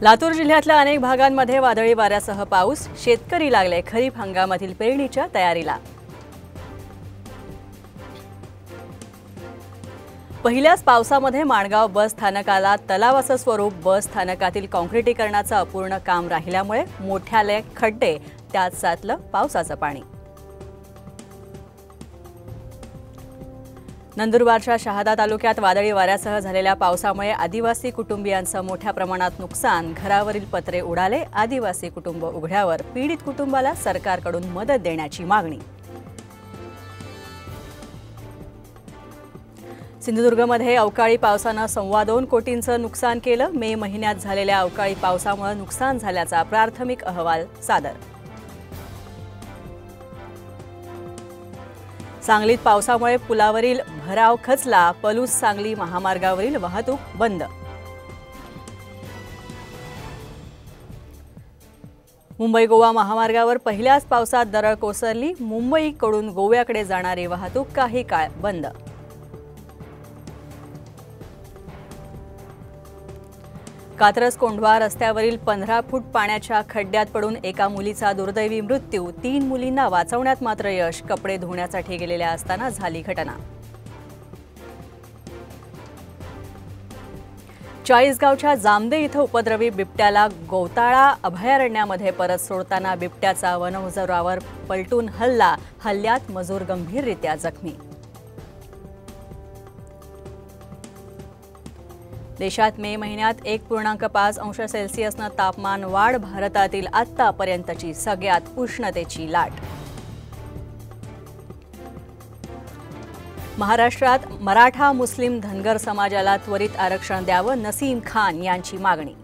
लातूर जिल्ह्यातल्या अनेक भागांमध्ये वादळी वाऱ्यासह पाऊस. शेतकरी लागले खरीप हंगामातील पेरणीच्या तयारीला. पहिल्याच पावसामध्ये माणगाव बस स्थानकाला तलावाचं स्वरूप बस स्थानकातील कॉन्क्रिटीकरणाचं अपूर्ण काम राहिल्यामुळे मोठ्याले खड्डे त्यात साचलं पावसाचं पाणी. नंदुरबारच्या शहादा तालुक्यात वादळी वाऱ्यासह झालेल्या पावसामुळे आदिवासी कुटुंबियांचं मोठ्या प्रमाणात नुकसान घरावरील पत्रे उडाले आदिवासी कुटुंब उघड्यावर पीडित कुटुंबाला सरकारकडून मदत देण्याची मागणी. सिंधुदुर्गमध्ये अवकाळी पावसानं सव्वा दोन कोटींचं नुकसान केलं. मे महिन्यात झालेल्या अवकाळी पावसामुळे नुकसान झाल्याचा प्राथमिक अहवाल सादर सांगलीत पावसामुळे पुलावरील भराव खचला पलूस सांगली महामार्गावरील वाहतूक बंद. मुंबई गोवा महामार्गावर पहिल्याच पावसात दरड कोसळली. मुंबईकडून गोव्याकडे जाणारी वाहतूक काही काळ बंद. कात्रज कोंढवा रस्त्यावरील पंधरा फूट पाण्याच्या खड्ड्यात पडून एका मुलीचा दुर्दैवी मृत्यू. तीन मुलींना वाचवण्यात मात्र यश कपडे धुण्यासाठी गेलेल्या असताना झाली घटना. चाळीसगावच्या जामदे इथं उपद्रवी बिबट्याला गौताळा अभयारण्यामध्ये परत सोडताना बिबट्याचा वनमजुरावर पलटून हल्ला हल्ल्यात मजूर गंभीररित्या जखमी देशात मे महिन्यात एक पूर्णांक पाच अंश सेल्सिअसनं तापमान वाढ भारतातील आत्तापर्यंतची सगळ्यात उष्णतेची लाट. महाराष्ट्रात मराठा मुस्लिम धनगर समाजाला त्वरित आरक्षण द्यावं नसीम खान यांची मागणी.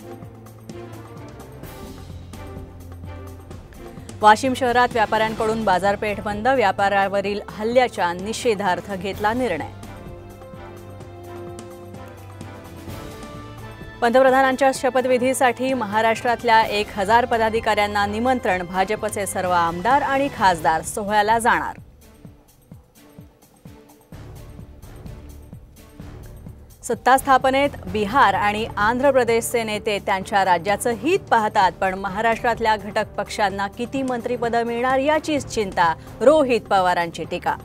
वाशिम शहरात व्यापाऱ्यांकडून बाजारपेठ बंद व्यापारावरील हल्ल्याच्या निषेधार्थ घेतला निर्णय. पंतप्रधानांच्या शपथविधीसाठी महाराष्ट्रातल्या एक हजार पदाधिकाऱ्यांना निमंत्रण भाजपचे सर्व आमदार आणि खासदार सोहळ्याला जाणार. सत्ता स्थापनेत बिहार आणि आंध्र प्रदेशचे नेते त्यांच्या राज्याचं हित पाहतात पण महाराष्ट्रातल्या घटक पक्षांना किती मंत्रिपदं मिळणार याचीच चिंता रोहित पवारांची टीका.